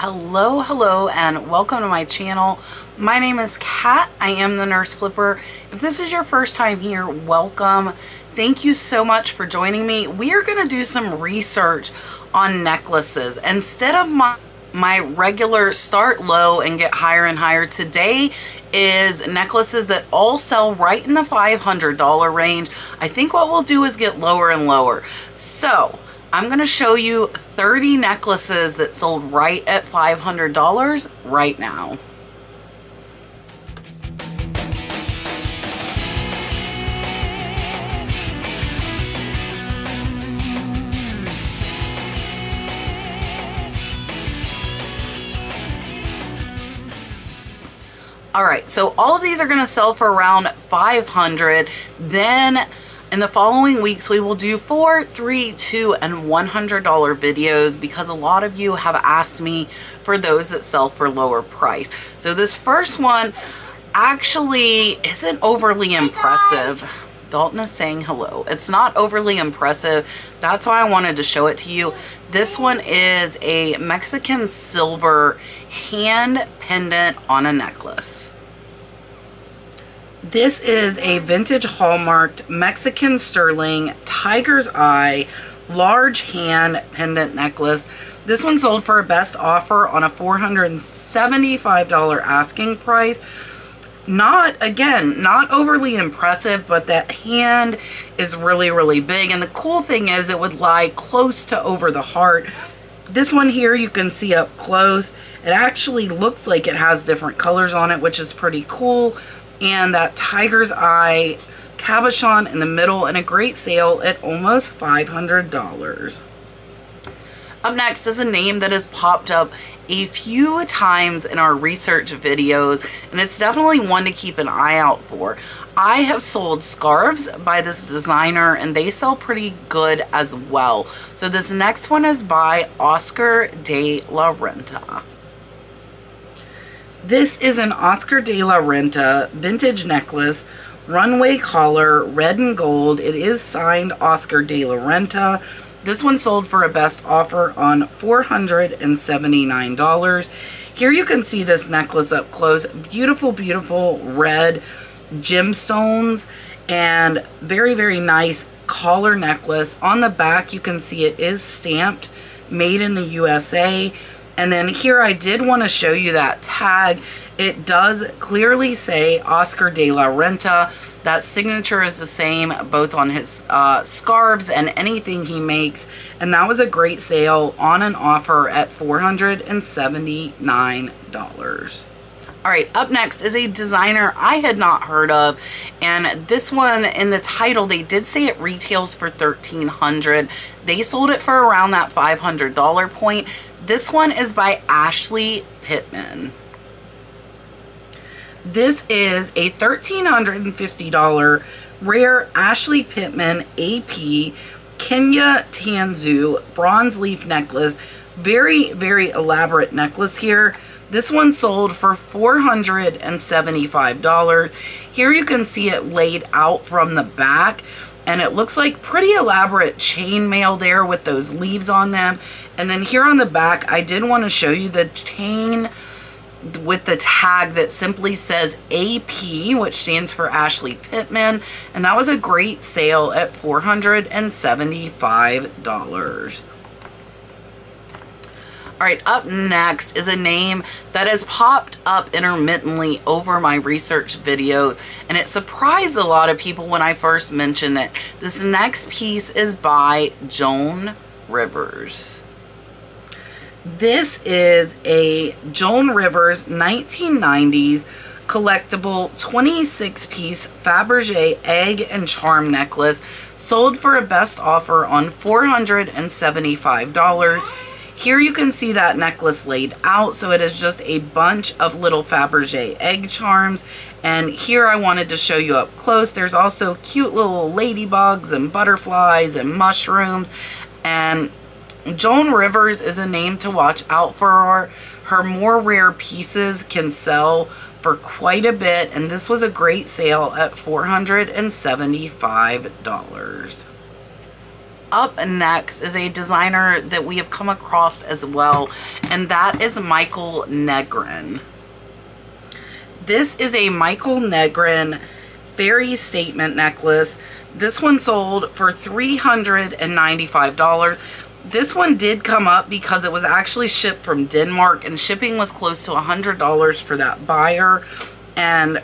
hello hello and welcome to my channel. My name is Kat. I am the nurse flipper. If this is your first time here welcome. Thank you so much for joining me. We are going to do some research on necklaces. Instead of my my regular start low and get higher and higher today is necklaces that all sell right in the $500 range. I think what we'll do is get lower and lower. So I'm going to show you 30 necklaces that sold right at $500 right now. All right, so all of these are to sell for around 500. Then in the following weeks, we will do four, three, two, and $100 videos because a lot of you have asked me for those that sell for lower price. So this first one actually isn't overly impressive. Dalton is saying hello. It's not overly impressive. That's why I wanted to show it to you. This one is a Mexican silver hand pendant on a necklace. This is a vintage hallmarked Mexican sterling tiger's eye large hand pendant necklace. This one sold for a best offer on a $475 asking price. Not, again, not overly impressive, but that hand is really, really big. And the cool thing is it would lie close to over the heart. This one here you can see up close. It actually looks like it has different colors on it, which is pretty cool and that tiger's eye cabochon in the middle and a great sale at almost $500. Up next is a name that has popped up a few times in our research videos and it's definitely one to keep an eye out for. I have sold scarves by this designer and they sell pretty good as well. So this next one is by Oscar de la Renta. This is an Oscar de la Renta vintage necklace, runway collar, red and gold. It is signed Oscar de la Renta. This one sold for a best offer on $479. Here you can see this necklace up close. Beautiful, beautiful red gemstones and very, very nice collar necklace. On the back, you can see it is stamped, made in the USA. And then here I did want to show you that tag. It does clearly say Oscar de la Renta. That signature is the same both on his uh, scarves and anything he makes. And that was a great sale on an offer at $479. All right, up next is a designer I had not heard of. And this one in the title, they did say it retails for 1,300. They sold it for around that $500 point. This one is by Ashley Pittman. This is a $1,350 rare Ashley Pittman AP Kenya Tanzu bronze leaf necklace. Very, very elaborate necklace here. This one sold for $475. Here you can see it laid out from the back and it looks like pretty elaborate chainmail there with those leaves on them. And then here on the back, I did want to show you the chain with the tag that simply says AP, which stands for Ashley Pittman. And that was a great sale at $475. All right, up next is a name that has popped up intermittently over my research videos, and it surprised a lot of people when I first mentioned it. This next piece is by Joan Rivers. This is a Joan Rivers 1990s collectible 26 piece Fabergé egg and charm necklace sold for a best offer on $475 here you can see that necklace laid out. So it is just a bunch of little Fabergé egg charms. And here I wanted to show you up close. There's also cute little ladybugs and butterflies and mushrooms. And Joan Rivers is a name to watch out for. Her more rare pieces can sell for quite a bit. And this was a great sale at $475. Up next is a designer that we have come across as well, and that is Michael Negrin. This is a Michael Negrin fairy statement necklace. This one sold for $395. This one did come up because it was actually shipped from Denmark and shipping was close to $100 for that buyer. And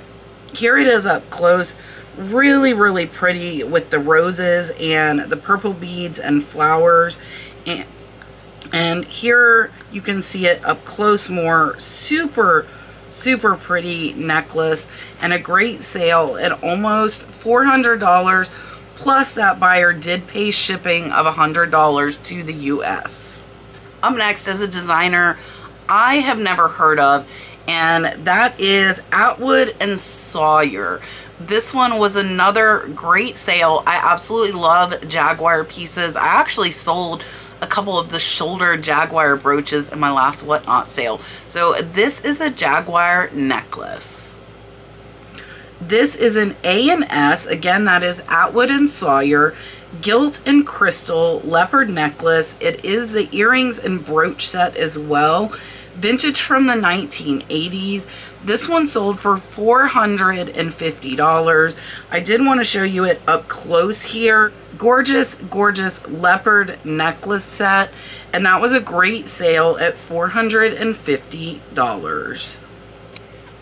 here it is up close. Really, really pretty with the roses and the purple beads and flowers. And, and here you can see it up close more. Super, super pretty necklace and a great sale at almost $400 Plus, that buyer did pay shipping of $100 to the US. Up next is a designer I have never heard of, and that is Attwood and Sawyer. This one was another great sale. I absolutely love Jaguar pieces. I actually sold a couple of the shoulder Jaguar brooches in my last Whatnot sale. So this is a Jaguar necklace. This is an A&S. Again, that is Attwood and Sawyer. Gilt and crystal leopard necklace. It is the earrings and brooch set as well. Vintage from the 1980s. This one sold for $450. I did want to show you it up close here. Gorgeous, gorgeous leopard necklace set. And that was a great sale at $450.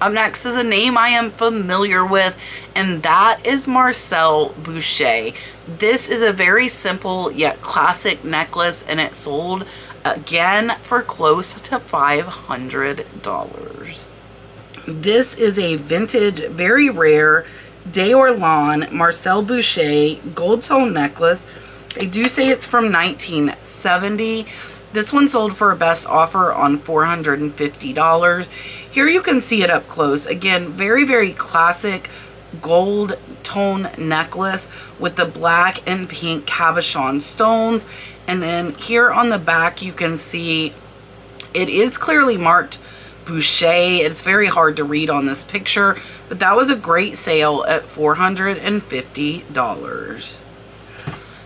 Up next is a name I am familiar with, and that is Marcel Boucher. This is a very simple yet classic necklace, and it sold again for close to $500. This is a vintage, very rare D'Orlan Marcel Boucher gold tone necklace. They do say it's from 1970. This one sold for a best offer on $450. Here you can see it up close. Again, very, very classic gold tone necklace with the black and pink cabochon stones. And then here on the back, you can see it is clearly marked Boucher. It's very hard to read on this picture, but that was a great sale at $450.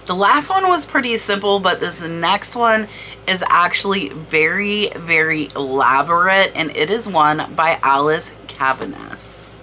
The last one was pretty simple, but this next one is actually very, very elaborate, and it is one by Alice Caviness.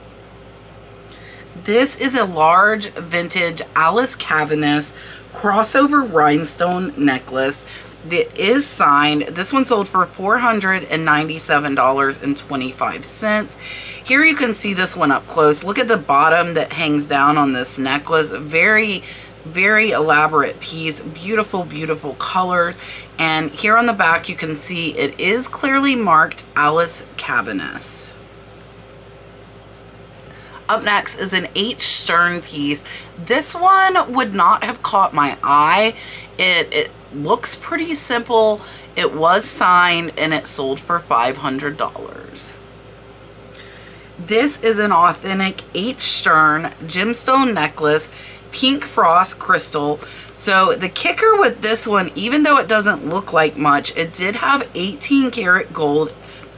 This is a large vintage Alice Caviness crossover rhinestone necklace that is signed. This one sold for $497.25. Here you can see this one up close. Look at the bottom that hangs down on this necklace. Very very elaborate piece beautiful beautiful colors. And here on the back you can see it is clearly marked Alice Caviness up next is an H Stern piece. This one would not have caught my eye. It, it looks pretty simple. It was signed and it sold for $500 this is an authentic H Stern gemstone necklace pink frost crystal. So the kicker with this one, even though it doesn't look like much, it did have 18 karat gold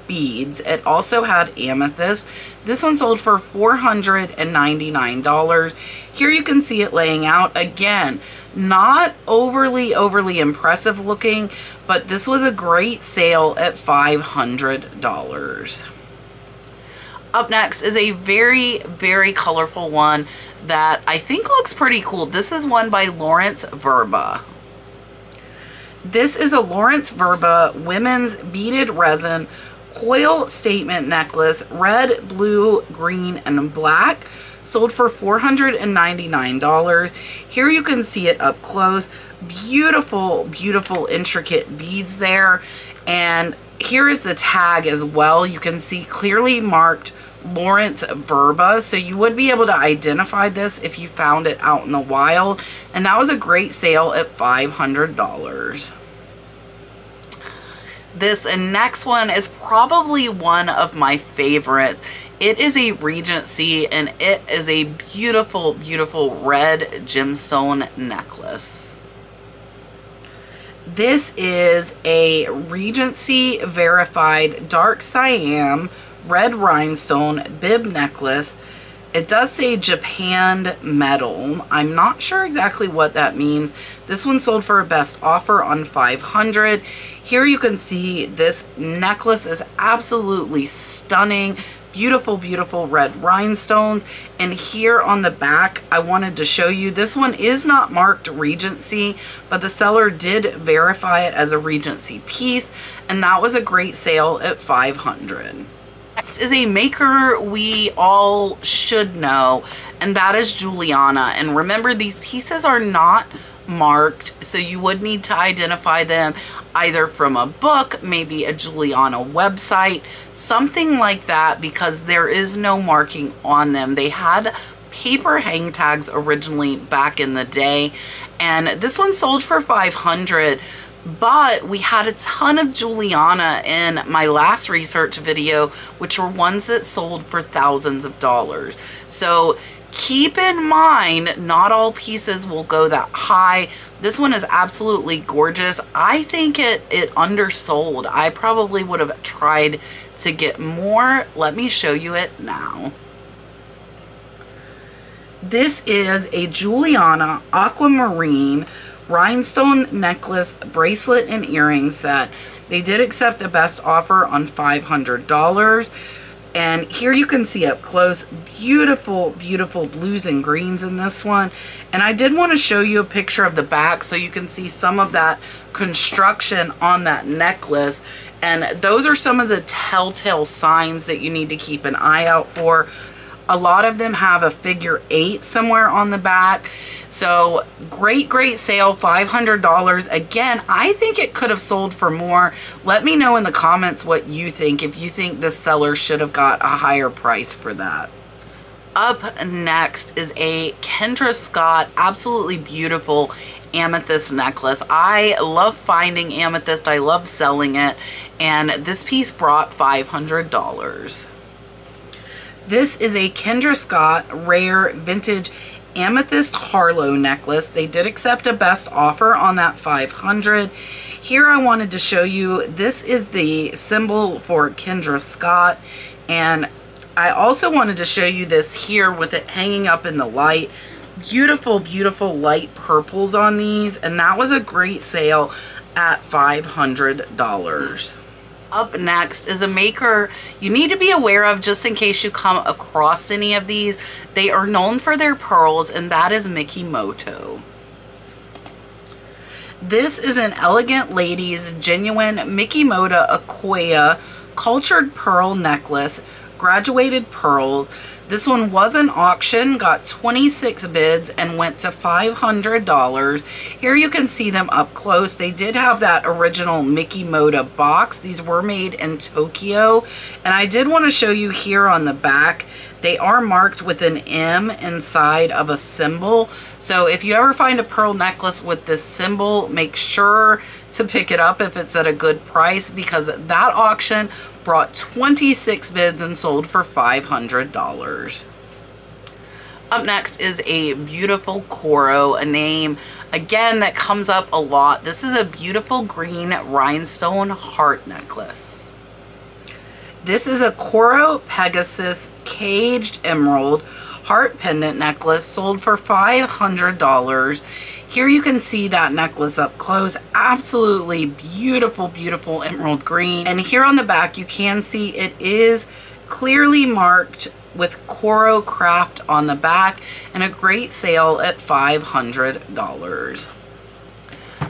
beads. It also had amethyst. This one sold for $499. Here you can see it laying out. Again, not overly, overly impressive looking, but this was a great sale at $500. Up next is a very, very colorful one that I think looks pretty cool. This is one by Lawrence Vrba. This is a Lawrence Vrba women's beaded resin coil statement necklace, red, blue, green, and black. Sold for $499. Here you can see it up close. Beautiful, beautiful, intricate beads there. And here is the tag as well. You can see clearly marked Lawrence Vrba. So you would be able to identify this if you found it out in the wild. And that was a great sale at $500. This next one is probably one of my favorites. It is a Regency and it is a beautiful, beautiful red gemstone necklace. This is a Regency verified dark Siam red rhinestone bib necklace It does say Japan metal. I'm not sure exactly what that means. This one sold for a best offer on 500. Here you can see this necklace is absolutely stunning beautiful, beautiful red rhinestones. And here on the back, I wanted to show you, this one is not marked Regency, but the seller did verify it as a Regency piece. And that was a great sale at 500 Next is a maker we all should know, and that is Juliana. And remember, these pieces are not marked, so you would need to identify them either from a book, maybe a Juliana website, something like that, because there is no marking on them. They had paper hang tags originally back in the day, and this one sold for 500 but we had a ton of Juliana in my last research video, which were ones that sold for thousands of dollars. So keep in mind, not all pieces will go that high. This one is absolutely gorgeous. I think it, it undersold. I probably would have tried to get more. Let me show you it now. This is a Juliana Aquamarine rhinestone necklace, bracelet, and earring set. They did accept a best offer on $500. And here you can see up close, beautiful, beautiful blues and greens in this one. And I did want to show you a picture of the back so you can see some of that construction on that necklace. And those are some of the telltale signs that you need to keep an eye out for. A lot of them have a figure eight somewhere on the back. So great, great sale, $500. Again, I think it could have sold for more. Let me know in the comments what you think, if you think the seller should have got a higher price for that. Up next is a Kendra Scott, absolutely beautiful amethyst necklace. I love finding amethyst. I love selling it. And this piece brought $500. This is a Kendra Scott rare vintage amethyst Harlow necklace. They did accept a best offer on that 500. Here I wanted to show you, this is the symbol for Kendra Scott. And I also wanted to show you this here with it hanging up in the light. Beautiful, beautiful light purples on these. And that was a great sale at $500 up next is a maker you need to be aware of just in case you come across any of these. They are known for their pearls and that is Mikimoto. This is an Elegant Ladies genuine Mikimoto Akoya cultured pearl necklace, graduated pearls. This one was an auction, got 26 bids, and went to $500. Here you can see them up close. They did have that original Mikimoto box. These were made in Tokyo. And I did want to show you here on the back, they are marked with an M inside of a symbol. So if you ever find a pearl necklace with this symbol, make sure to pick it up if it's at a good price because that auction brought 26 bids and sold for $500. Up next is a beautiful Coro, a name again that comes up a lot. This is a beautiful green rhinestone heart necklace. This is a Coro Pegasus caged emerald heart pendant necklace sold for $500. Here you can see that necklace up close. Absolutely beautiful, beautiful emerald green. And here on the back, you can see it is clearly marked with Coro Craft on the back and a great sale at $500.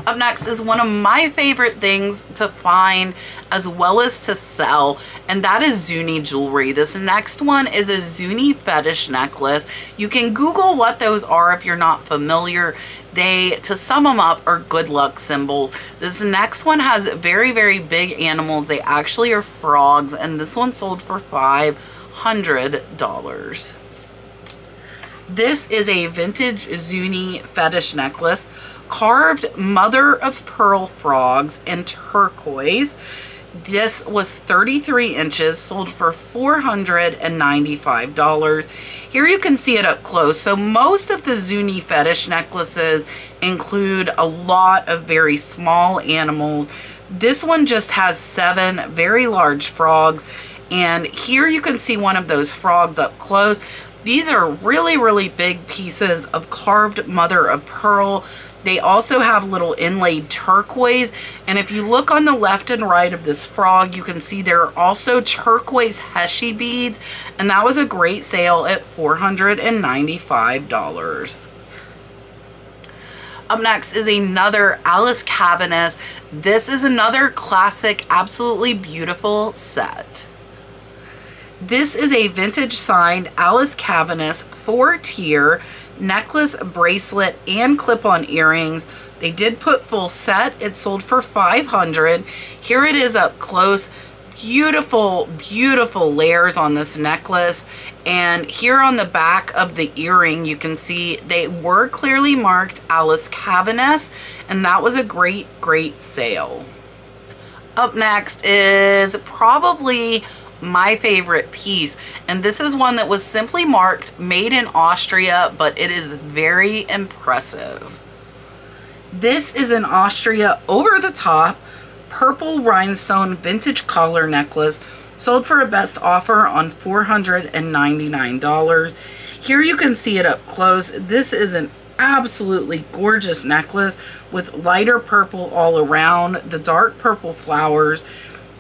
Up next is one of my favorite things to find as well as to sell, and that is Zuni jewelry. This next one is a Zuni fetish necklace. You can Google what those are if you're not familiar. They, to sum them up, are good luck symbols. This next one has very, very big animals. They actually are frogs, and this one sold for $500. This is a vintage Zuni fetish necklace, carved mother of pearl frogs in turquoise. This was 33 inches, sold for $495. Here you can see it up close. So most of the Zuni fetish necklaces include a lot of very small animals. This one just has seven very large frogs. And here you can see one of those frogs up close. These are really, really big pieces of carved mother of pearl. They also have little inlaid turquoise. And if you look on the left and right of this frog, you can see there are also turquoise heishi beads. And that was a great sale at $495. Up next is another Alice Caviness. This is another classic, absolutely beautiful set. This is a vintage signed Alice Caviness four tier necklace, bracelet, and clip-on earrings. They did put full set. It sold for 500 Here it is up close. Beautiful, beautiful layers on this necklace. And here on the back of the earring, you can see they were clearly marked Alice Caviness. And that was a great, great sale. Up next is probably my favorite piece. And this is one that was simply marked made in Austria, but it is very impressive. This is an Austria over the top purple rhinestone vintage collar necklace sold for a best offer on $499. Here you can see it up close. This is an absolutely gorgeous necklace with lighter purple all around, the dark purple flowers,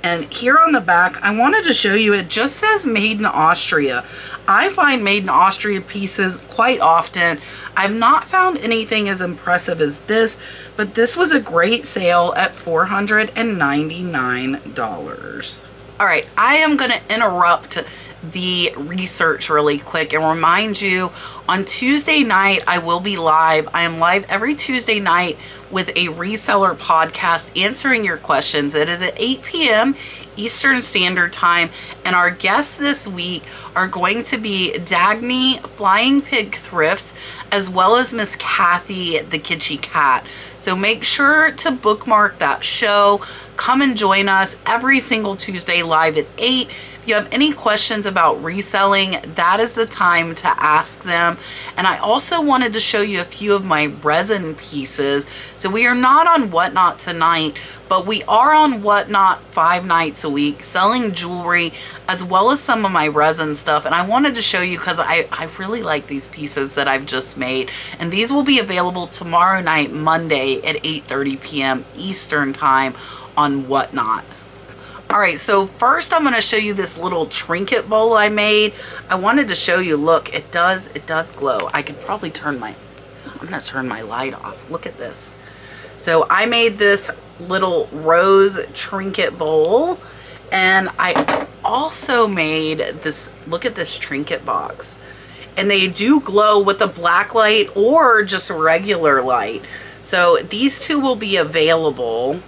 and here on the back, I wanted to show you, it just says made in Austria. I find made in Austria pieces quite often. I've not found anything as impressive as this, but this was a great sale at $499. All right, I am gonna interrupt the research really quick and remind you on Tuesday night I will be live. I am live every Tuesday night with a reseller podcast answering your questions. It is at 8 p.m. Eastern Standard Time and our guests this week are going to be Dagny Flying Pig Thrifts as well as Miss Kathy the Kitschy Cat. So make sure to bookmark that show. Come and join us every single Tuesday live at 8 you have any questions about reselling, that is the time to ask them. And I also wanted to show you a few of my resin pieces. So we are not on Whatnot tonight, but we are on Whatnot five nights a week selling jewelry as well as some of my resin stuff. And I wanted to show you because I, I really like these pieces that I've just made. And these will be available tomorrow night, Monday at 8.30 p.m. Eastern time on Whatnot. All right, so first I'm gonna show you this little trinket bowl I made. I wanted to show you, look, it does, it does glow. I could probably turn my, I'm gonna turn my light off. Look at this. So I made this little rose trinket bowl and I also made this, look at this trinket box. And they do glow with a black light or just regular light. So these two will be available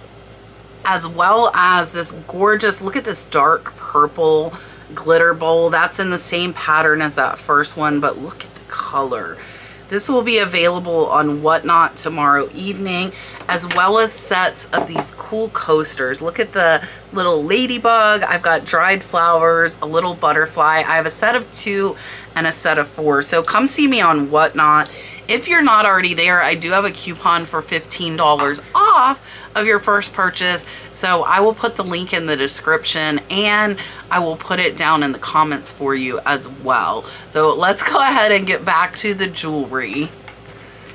as well as this gorgeous, look at this dark purple glitter bowl. That's in the same pattern as that first one, but look at the color. This will be available on Whatnot tomorrow evening, as well as sets of these cool coasters. Look at the little ladybug. I've got dried flowers, a little butterfly. I have a set of two and a set of four. So come see me on Whatnot. If you're not already there, I do have a coupon for $15 off of your first purchase. So I will put the link in the description and I will put it down in the comments for you as well. So let's go ahead and get back to the jewelry.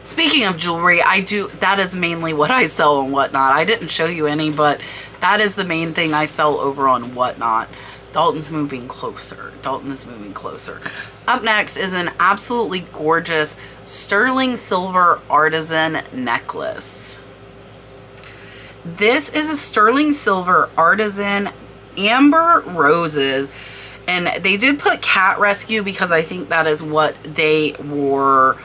Speaking of jewelry, I do, that is mainly what I sell and whatnot. I didn't show you any, but that is the main thing I sell over on whatnot. Dalton's moving closer. Dalton is moving closer. Up next is an absolutely gorgeous sterling silver artisan necklace. This is a sterling silver artisan amber roses and they did put cat rescue because I think that is what they were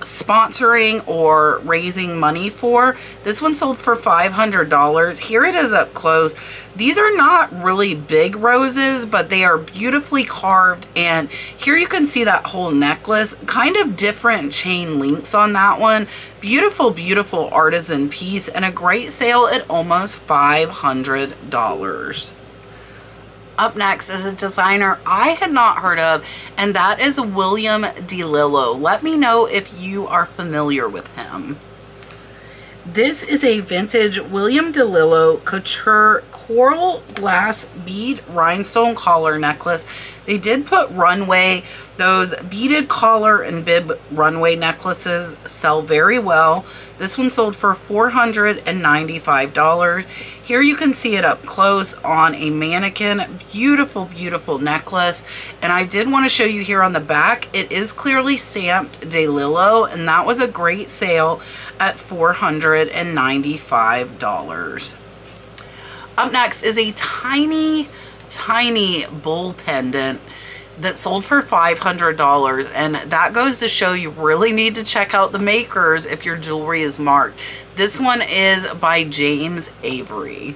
sponsoring or raising money for. This one sold for $500. Here it is up close. These are not really big roses, but they are beautifully carved. And here you can see that whole necklace, kind of different chain links on that one. Beautiful, beautiful artisan piece and a great sale at almost $500. Up next is a designer I had not heard of, and that is William DeLillo. Let me know if you are familiar with him. This is a vintage William DeLillo couture coral glass bead rhinestone collar necklace. They did put runway. Those beaded collar and bib runway necklaces sell very well. This one sold for $495. Here you can see it up close on a mannequin. Beautiful, beautiful necklace. And I did want to show you here on the back, it is clearly stamped DeLillo, and that was a great sale at $495. Up next is a tiny, tiny bull pendant that sold for $500 and that goes to show you really need to check out the makers if your jewelry is marked. This one is by James Avery.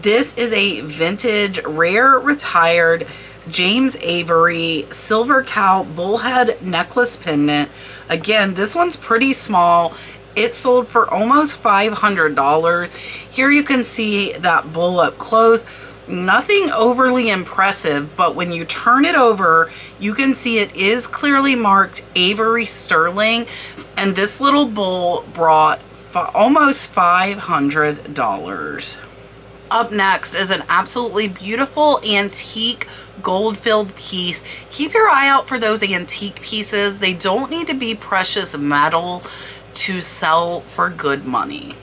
This is a vintage rare retired James Avery silver cow bullhead necklace pendant. Again, this one's pretty small. It sold for almost $500. Here you can see that bull up close nothing overly impressive, but when you turn it over, you can see it is clearly marked Avery Sterling, and this little bull brought almost $500. Up next is an absolutely beautiful antique gold-filled piece. Keep your eye out for those antique pieces. They don't need to be precious metal to sell for good money.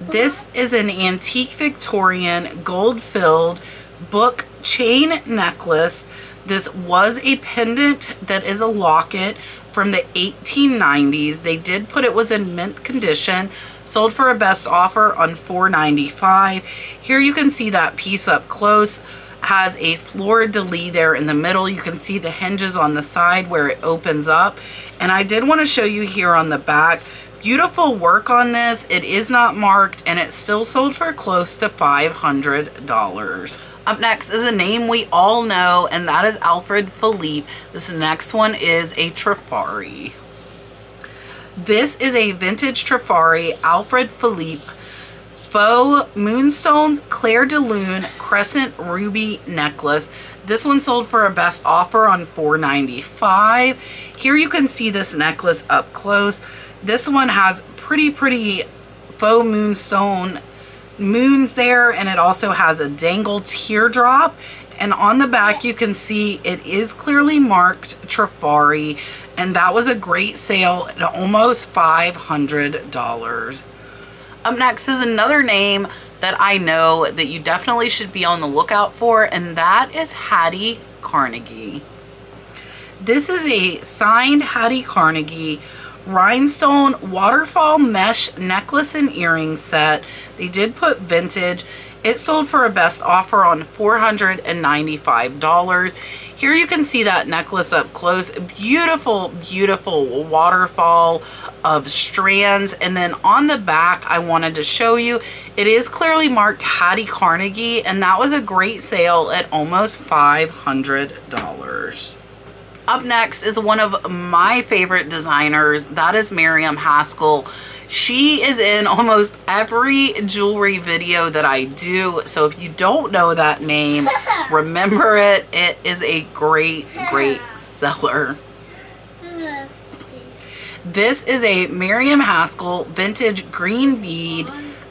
This is an antique Victorian gold-filled book chain necklace. This was a pendant that is a locket from the 1890s. They did put it was in mint condition. Sold for a best offer on $4.95. Here you can see that piece up close. Has a fleur-de-lis there in the middle. You can see the hinges on the side where it opens up. And I did want to show you here on the back Beautiful work on this. It is not marked and it still sold for close to $500. Up next is a name we all know and that is Alfred Philippe. This next one is a Trifari. This is a vintage Trifari Alfred Philippe faux moonstones Claire de lune crescent ruby necklace. This one sold for a best offer on $4.95 here you can see this necklace up close. This one has pretty, pretty faux moonstone moons there and it also has a dangle teardrop. And on the back you can see it is clearly marked Trifari and that was a great sale at almost $500. Up next is another name that I know that you definitely should be on the lookout for and that is Hattie Carnegie. This is a signed Hattie Carnegie rhinestone waterfall mesh necklace and earring set. They did put vintage. It sold for a best offer on $495. Here you can see that necklace up close. Beautiful, beautiful waterfall of strands. And then on the back, I wanted to show you, it is clearly marked Hattie Carnegie, and that was a great sale at almost $500. Up next is one of my favorite designers. That is Miriam Haskell. She is in almost every jewelry video that I do. So if you don't know that name, remember it. It is a great, great seller. This is a Miriam Haskell vintage green bead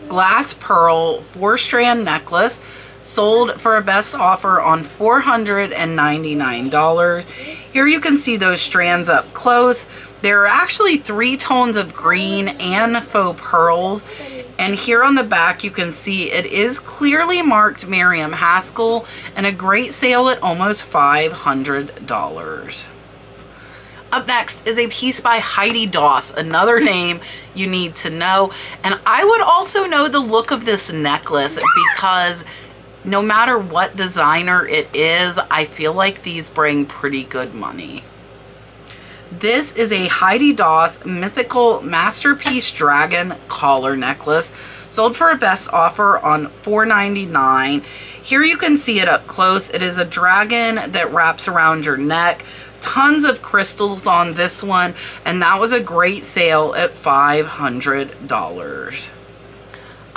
glass pearl four strand necklace sold for a best offer on $499. Here you can see those strands up close. There are actually three tones of green and faux pearls. And here on the back, you can see it is clearly marked Miriam Haskell and a great sale at almost $500. Up next is a piece by Heidi Daus, another name you need to know. And I would also know the look of this necklace because no matter what designer it is, I feel like these bring pretty good money. This is a Heidi Daus Mythical Masterpiece Dragon Collar Necklace. Sold for a best offer on $4.99. Here you can see it up close. It is a dragon that wraps around your neck. Tons of crystals on this one. And that was a great sale at $500.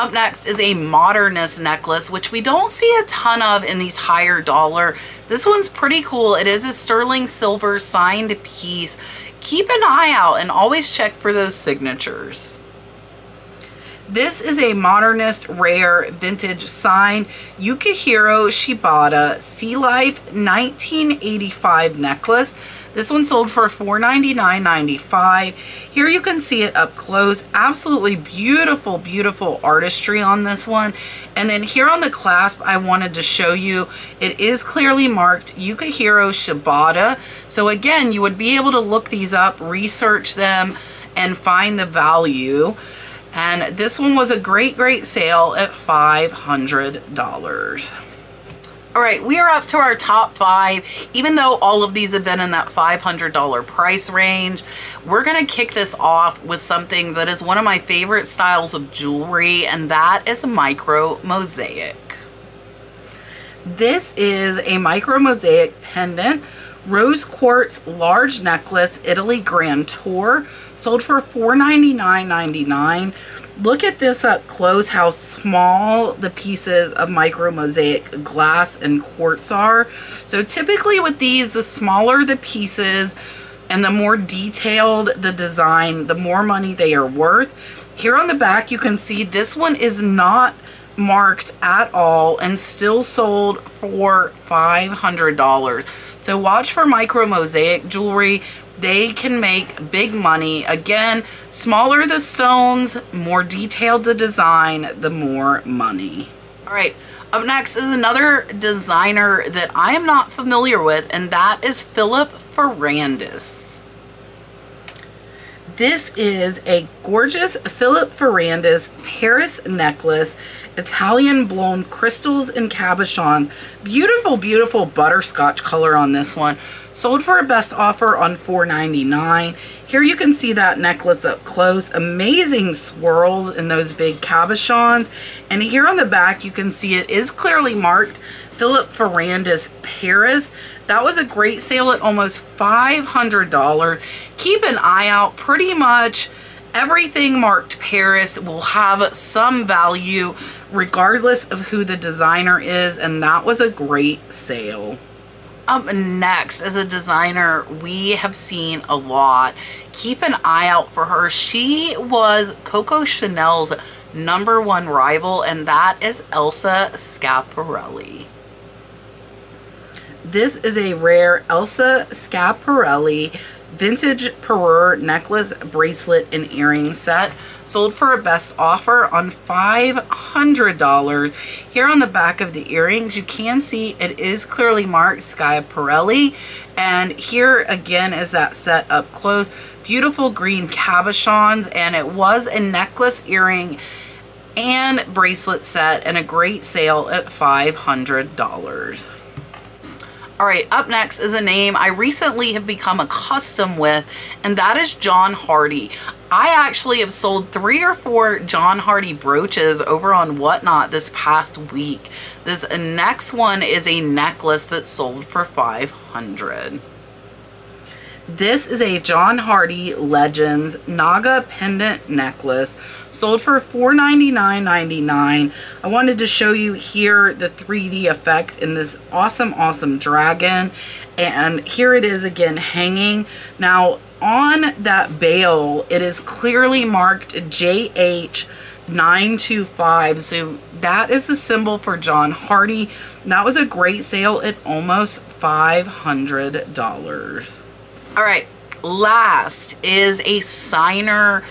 Up next is a modernist necklace, which we don't see a ton of in these higher dollar. This one's pretty cool. It is a sterling silver signed piece. Keep an eye out and always check for those signatures. This is a modernist rare vintage sign Yukihiro Shibata Sea Life 1985 necklace. This one sold for $499.95. Here you can see it up close. Absolutely beautiful, beautiful artistry on this one. And then here on the clasp, I wanted to show you, it is clearly marked Yukihiro Shibata. So again, you would be able to look these up, research them, and find the value. And this one was a great, great sale at $500. All right, we are up to our top five. Even though all of these have been in that $500 price range, we're gonna kick this off with something that is one of my favorite styles of jewelry, and that is a micro mosaic. This is a micro mosaic pendant, rose quartz large necklace, Italy Grand Tour, sold for $499.99. Look at this up close, how small the pieces of micro mosaic glass and quartz are. So typically with these, the smaller the pieces and the more detailed the design, the more money they are worth. Here on the back, you can see this one is not marked at all and still sold for $500. So watch for micro mosaic jewelry they can make big money. Again, smaller the stones, more detailed the design, the more money. All right, up next is another designer that I am not familiar with, and that is Philip Ferrandis. This is a gorgeous Philip Ferrandis Paris necklace Italian blown crystals and cabochons. Beautiful, beautiful butterscotch color on this one. Sold for a best offer on $4.99. Here you can see that necklace up close. Amazing swirls in those big cabochons. And here on the back, you can see it is clearly marked Philip Ferrandis Paris. That was a great sale at almost $500. Keep an eye out pretty much everything marked Paris will have some value regardless of who the designer is and that was a great sale. Up next as a designer we have seen a lot. Keep an eye out for her. She was Coco Chanel's number one rival and that is Elsa Schiaparelli. This is a rare Elsa Schiaparelli vintage Perur necklace, bracelet, and earring set. Sold for a best offer on $500. Here on the back of the earrings, you can see it is clearly marked Schiaparelli. And here again is that set up close. Beautiful green cabochons, and it was a necklace, earring, and bracelet set and a great sale at $500. All right, up next is a name I recently have become accustomed with, and that is John Hardy. I actually have sold three or four John Hardy brooches over on Whatnot this past week. This next one is a necklace that sold for 500 this is a John Hardy Legends Naga pendant necklace sold for $499.99. I wanted to show you here the 3D effect in this awesome, awesome dragon. And here it is again hanging. Now on that bail, it is clearly marked JH 925 so that is the symbol for John Hardy that was a great sale at almost $500 all right, last is a signer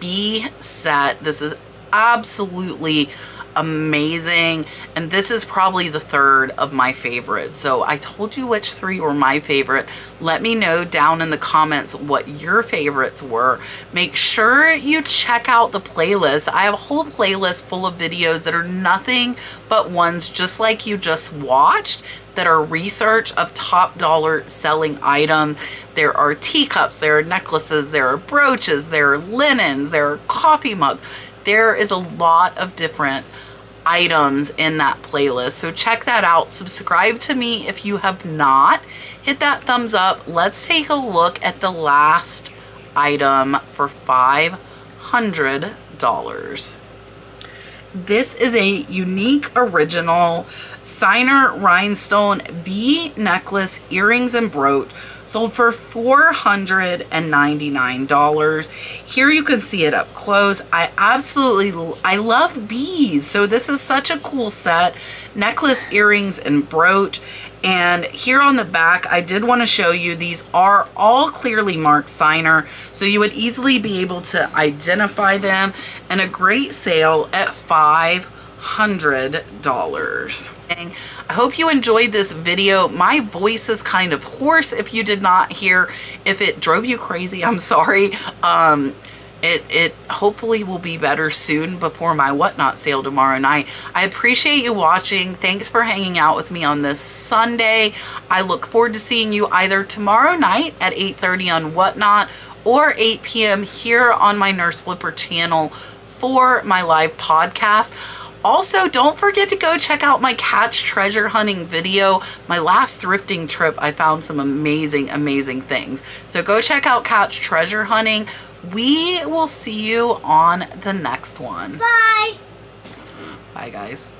B set. This is absolutely amazing. And this is probably the third of my favorite so I told you which three were my favorite. Let me know down in the comments what your favorites were. Make sure you check out the playlist. I have a whole playlist full of videos that are nothing but ones just like you just watched that are research of top dollar selling items. There are teacups, there are necklaces, there are brooches, there are linens, there are coffee mugs. There is a lot of different items in that playlist. So check that out. Subscribe to me if you have not. Hit that thumbs up. Let's take a look at the last item for $500. This is a unique original Signer rhinestone B necklace, earrings, and brooch sold for $499. Here you can see it up close. I absolutely, I love bees. So this is such a cool set. Necklace, earrings, and brooch. And here on the back, I did want to show you, these are all clearly marked signer. So you would easily be able to identify them. And a great sale at $500. I hope you enjoyed this video. My voice is kind of hoarse if you did not hear. If it drove you crazy, I'm sorry. Um, it, it hopefully will be better soon before my whatnot sale tomorrow night. I appreciate you watching. Thanks for hanging out with me on this Sunday. I look forward to seeing you either tomorrow night at 8.30 on whatnot or 8 p.m. here on my Nurse Flipper channel for my live podcast. Also, don't forget to go check out my Kat's treasure hunting video. My last thrifting trip, I found some amazing, amazing things. So go check out Kat's treasure hunting. We will see you on the next one. Bye. Bye, guys.